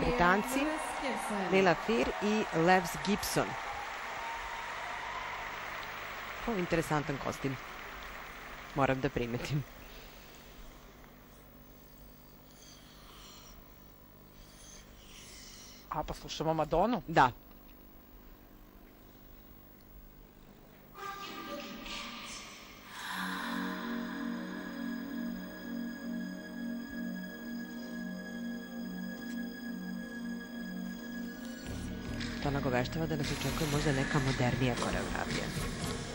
Britanci. Lila Fear i Levs Gibson. O, interesantan kostim. Moram da primetim. A pa slušamo Madonu. Da. тоа наговештава да нас очекува може нека модернија кореографија.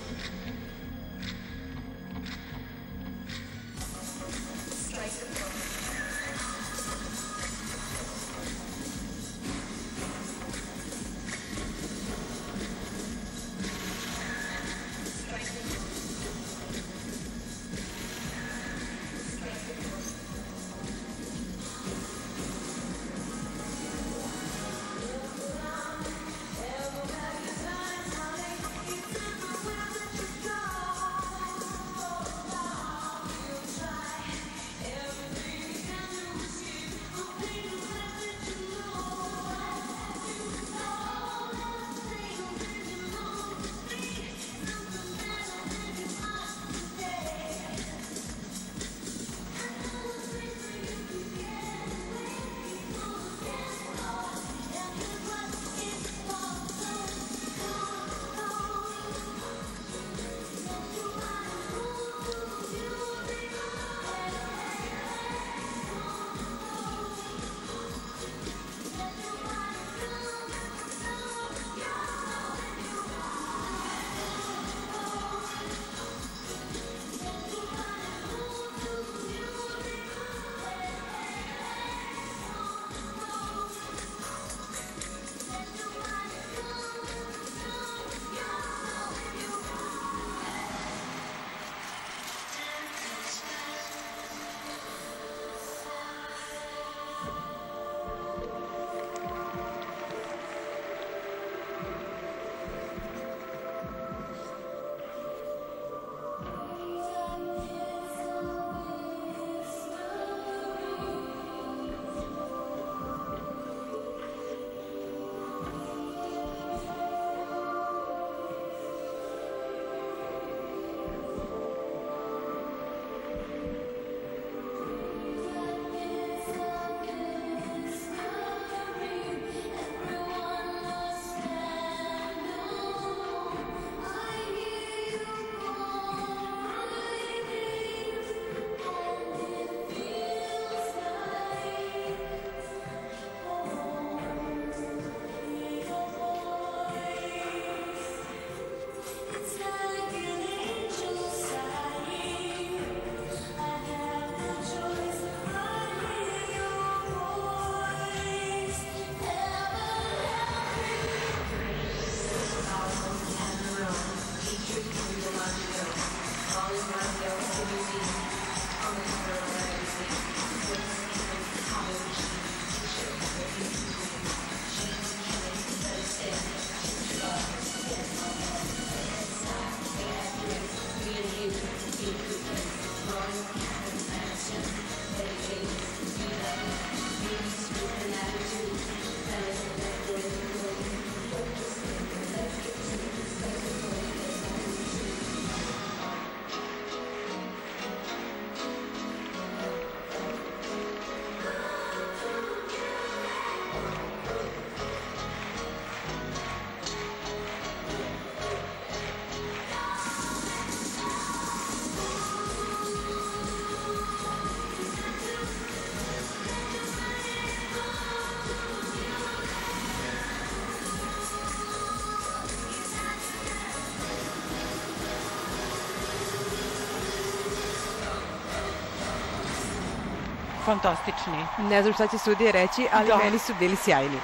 Fantastični. Ne znam šta će sudije reći, ali Da. meni su bili sjajni.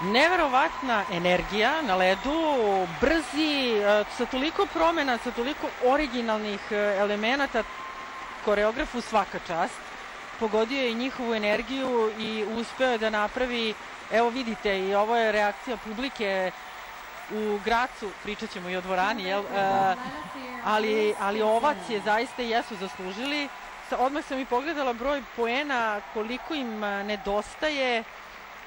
Neverovatna energija na ledu, brzi, e, sa toliko promena, sa toliko originalnih e, elemenata, koreografu svaka čast. Pogodio je i njihovu energiju i uspeo je da napravi, evo vidite, i ovo je reakcija publike, u Gracu, pričat ćemo i o dvorani, jel? E, ali, ali ovacije zaista jesu zaslužili. Odmah sam i pogledala broj poena, koliko im nedostaje.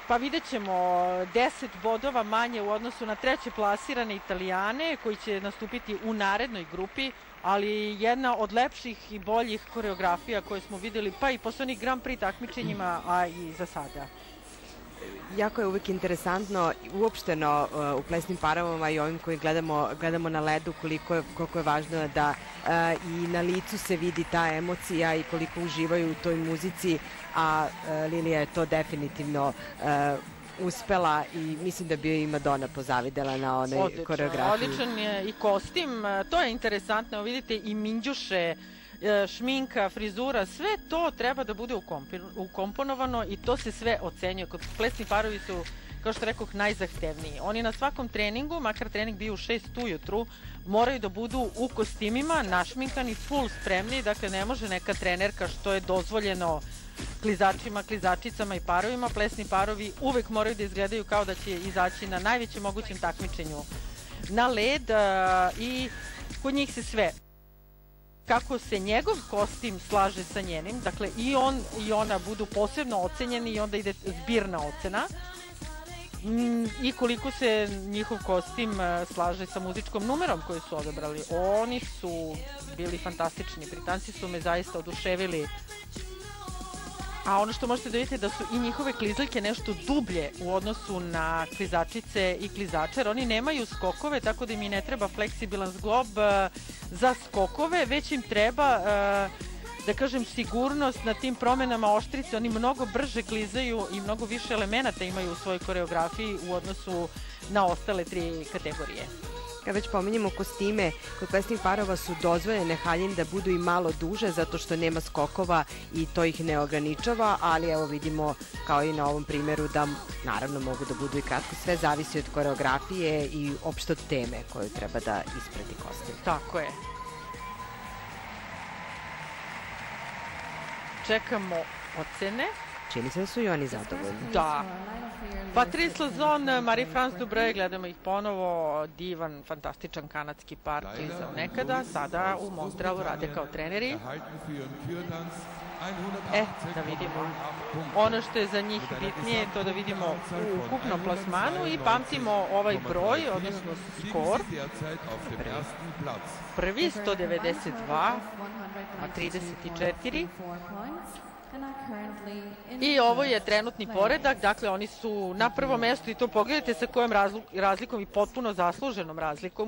Pa vidjet ćemo 10 bodova manje u odnosu na treće plasirane Italijane koji će nastupiti u narednoj grupi, ali jedna od lepših i boljih koreografija koje smo videli pa i posle onih Grand Prix takmičenjima, a i za sada jako je uvek interesantno uopšteno uh, u plesnim paravama i ovim koji gledamo, gledamo na ledu koliko je, koliko je važno da uh, i na licu se vidi ta emocija i koliko uživaju u toj muzici, a uh, Lilija je to definitivno uspela i mislim da bi joj i Madonna pozavidela na onoj odlično, koreografiji. Odličan je i kostim, to je interesantno, vidite i minđuše, šminka, frizura, sve to treba da bude ukomponovano i to se sve ocenjuje. Kod plesni parovi su kao što rekoh, najzahtevniji. Oni na svakom treningu, makar trening bio u 6 ujutru, moraju da budu u kostimima, našminkani, full spremni, dakle ne može neka trenerka što je dozvoljeno klizačima, klizačicama i parovima. Plesni parovi uvek moraju da izgledaju kao da će izaći na najvećem mogućem takmičenju na led uh, i kod njih se sve kako se njegov kostim slaže sa njenim, dakle i on i ona budu posebno ocenjeni i onda ide zbirna ocena mm, i koliko se njihov kostim e, slaže sa muzičkom numerom koju su odabrali. Oni su bili fantastični. Britanci su me zaista oduševili A ono što možete da vidite da su i njihove klizaljke nešto dublje u odnosu na klizačice i klizače, jer oni nemaju skokove, tako da im i ne treba fleksibilan zglob uh, za skokove, već im treba uh, da kažem, sigurnost na tim promenama oštrice, oni mnogo brže klizaju i mnogo više elemenata imaju u svojoj koreografiji u odnosu na ostale tri kategorije. Kad već pominjemo kostime, kod plesnih parova su dozvoljene haljine da budu i malo duže zato što nema skokova i to ih ne ograničava, ali evo vidimo kao i na ovom primeru da naravno mogu da budu i kratko. Sve zavisi od koreografije i opšte od teme koju treba da isprati kostim. Tako je. Čekamo ocene. Čini se da su i oni zadovoljni. Da. Patrice Lazon, Marie-France Dubreuil, gledamo ih ponovo, divan, fantastičan kanadski par klizao nekada, sada u Montrealu rade kao treneri. E, da vidimo. Ono što je za njih bitnije je to da vidimo u ukupnom plasmanu i pamtimo ovaj broj, odnosno skor. Prvi 192, a 34. I ovo je trenutni poredak, dakle oni su na prvom mestu i to pogledajte sa kojom razlikom i potpuno zasluženom razlikom.